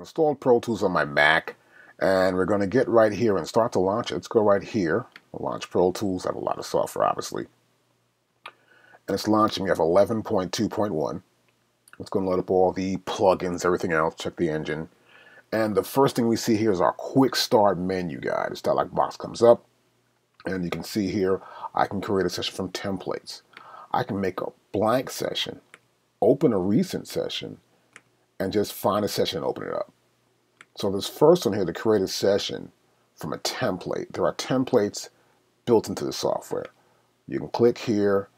installed Pro Tools on my Mac and we're going to get right here and start to launch. Let's go right here. We'll launch Pro Tools. I have a lot of software, obviously. And it's launching. We have 11.2.1. It's going to load up all the plugins, everything else, check the engine. And the first thing we see here is our quick start menu guide. This dialog box comes up. And you can see here, I can create a session from templates. I can make a blank session, open a recent session, and just find a session and open it up. So this first one here, to create a session from a template. There are templates built into the software. You can click here.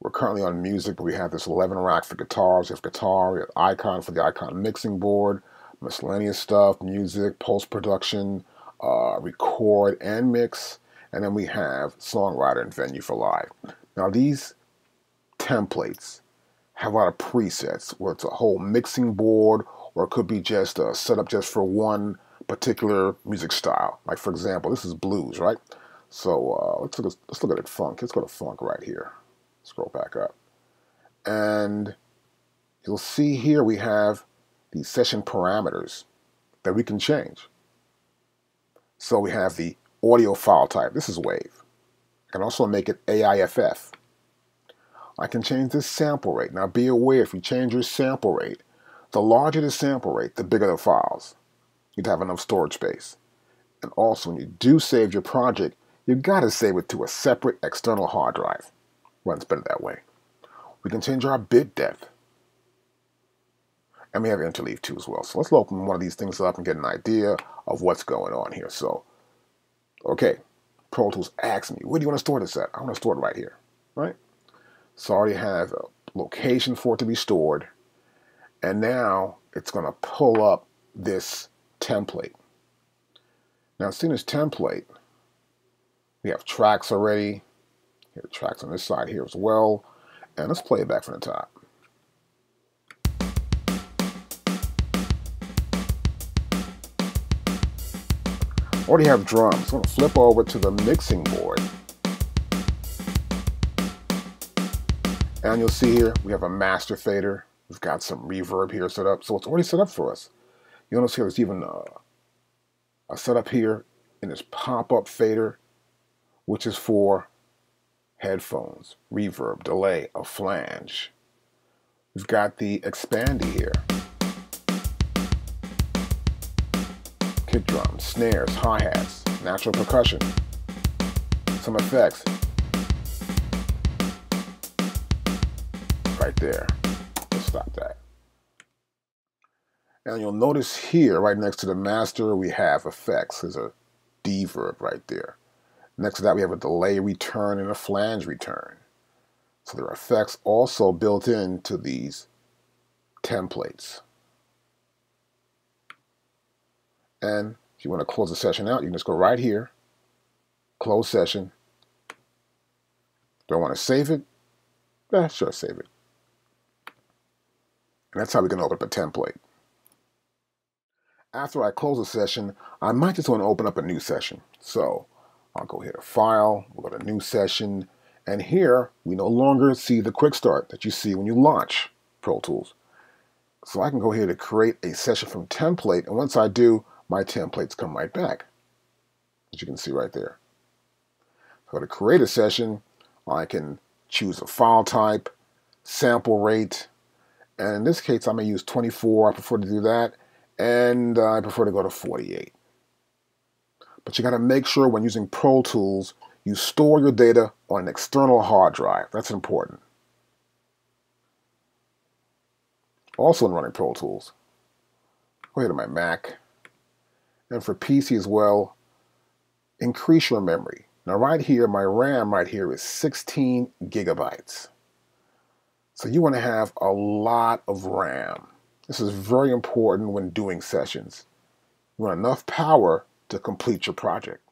We're currently on music, but we have this 11 rack for guitars. We have guitar, we have icon for the icon mixing board, miscellaneous stuff, music, post-production, uh, record and mix, and then we have songwriter and venue for live. Now these templates have a lot of presets where it's a whole mixing board or it could be just a setup just for one particular music style. Like for example, this is blues, right? So uh, let's look at let's look at it funk. Let's go to funk right here. Scroll back up, and you'll see here we have the session parameters that we can change. So we have the audio file type. This is WAV. I can also make it AIFF. I can change this sample rate. Now be aware if you change your sample rate, the larger the sample rate, the bigger the files. You'd have enough storage space. And also, when you do save your project, you've got to save it to a separate external hard drive. Runs better that way. We can change our bit depth. And we have interleave too as well. So let's open one of these things up and get an idea of what's going on here. So, okay, Pro Tools asks me, where do you want to store this at? I want to store it right here, right? So already have a location for it to be stored. And now it's going to pull up this template. Now, seeing this template, we have tracks already. Here tracks on this side here as well. And let's play it back from the top. Already have drums. I'm going to flip over to the mixing board. And you'll see here, we have a master fader. We've got some reverb here set up. So it's already set up for us. You'll notice here there's even a, a setup here in this pop-up fader, which is for headphones, reverb, delay, a flange. We've got the expandy here. Kick drums, snares, hi-hats, natural percussion, some effects. Right there stop that. And you'll notice here, right next to the master, we have effects. There's a D verb right there. Next to that, we have a delay return and a flange return. So there are effects also built into these templates. And if you want to close the session out, you can just go right here, close session. Don't want to save it? Eh, sure, save it. And that's how we can open up a template. After I close a session, I might just want to open up a new session. So I'll go here to File, we'll go to New Session, and here we no longer see the quick start that you see when you launch Pro Tools. So I can go here to create a session from template, and once I do, my templates come right back, as you can see right there. So to create a session, I can choose a file type, sample rate, and in this case, I'm going to use 24. I prefer to do that. And uh, I prefer to go to 48. But you got to make sure when using Pro Tools, you store your data on an external hard drive. That's important. Also in running Pro Tools, go ahead to my Mac. And for PC as well, increase your memory. Now right here, my RAM right here is 16 gigabytes. So you want to have a lot of RAM. This is very important when doing sessions. You want enough power to complete your project.